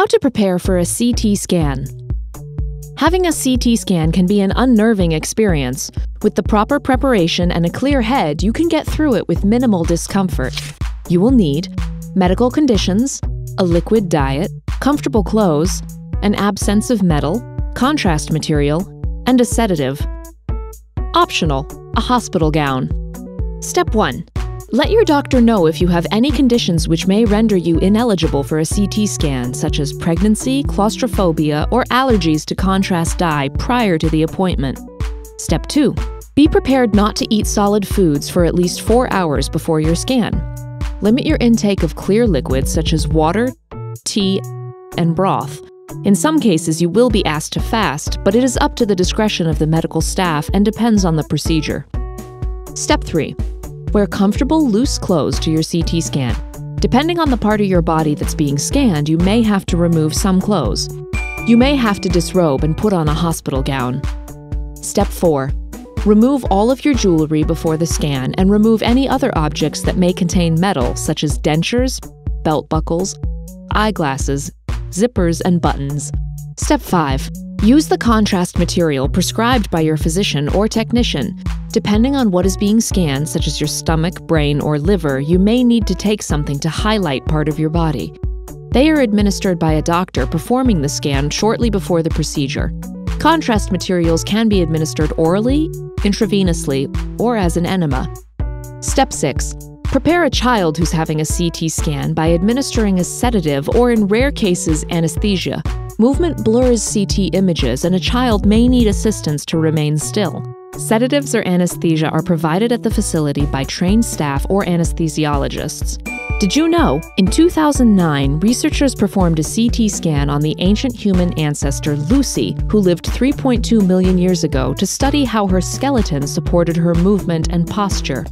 How to prepare for a CT scan. Having a CT scan can be an unnerving experience. With the proper preparation and a clear head, you can get through it with minimal discomfort. You will need medical conditions, a liquid diet, comfortable clothes, an absence of metal, contrast material, and a sedative. Optional, a hospital gown. Step 1. Let your doctor know if you have any conditions which may render you ineligible for a CT scan, such as pregnancy, claustrophobia, or allergies to contrast dye prior to the appointment. Step 2. Be prepared not to eat solid foods for at least four hours before your scan. Limit your intake of clear liquids such as water, tea, and broth. In some cases, you will be asked to fast, but it is up to the discretion of the medical staff and depends on the procedure. Step 3. Wear comfortable, loose clothes to your CT scan. Depending on the part of your body that's being scanned, you may have to remove some clothes. You may have to disrobe and put on a hospital gown. Step 4. Remove all of your jewelry before the scan and remove any other objects that may contain metal, such as dentures, belt buckles, eyeglasses, zippers, and buttons. Step 5. Use the contrast material prescribed by your physician or technician. Depending on what is being scanned, such as your stomach, brain, or liver, you may need to take something to highlight part of your body. They are administered by a doctor performing the scan shortly before the procedure. Contrast materials can be administered orally, intravenously, or as an enema. Step 6. Prepare a child who's having a CT scan by administering a sedative or, in rare cases, anesthesia. Movement blurs CT images, and a child may need assistance to remain still. Sedatives or anesthesia are provided at the facility by trained staff or anesthesiologists. Did you know? In 2009, researchers performed a CT scan on the ancient human ancestor Lucy, who lived 3.2 million years ago, to study how her skeleton supported her movement and posture.